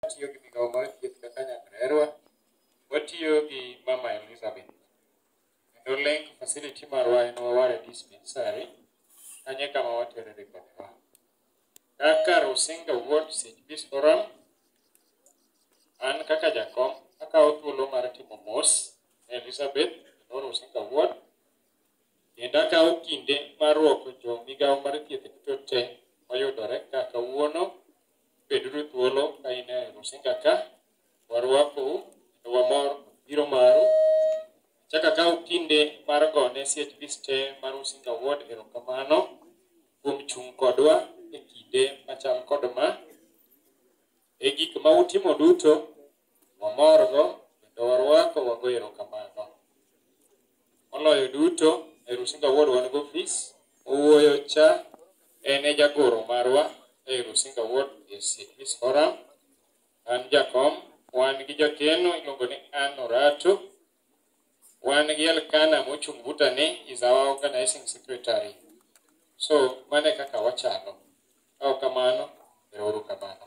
Watiyo gi migawo mar thieth kaka Nyamrerwa, watiyo gi Mama Elizabeth. Kendo link facility marwa en Waware Dispensary, kanye kama watere ripodwa. Kaka Rusinga Ward St. Peace Forum, an kaka jakom, akawo thuolo mar timo mos ne Elizabeth kendo Rusinga Ward, kendo akawo kinde mar rwako jo migawo mar thieth duto te mayudore ka kawuono Beduru thuolo ka in e Rusinga ka, warwakou kendo wamor biro maru. Achako akawo kinde mar gone CHPs te mar Rusinga Ward erokamano kuom chung' kodwa e kinde machal kod ma. E gik ma utimo duto, wamorgo kendo warwako wago erokamano. Moloyo duto e Rusinga Ward wan gi ofis. Owuoyo cha en e jagoro marwa e Rusinga Ward e Sikis Forum. An jakom, wan gi jakeno iluongo ni Ann Orato. Wan gi Elkana mochung' buta ni is our organizing secretary. So mano e kaka wachalo. Kaok kamano, erouru kamano.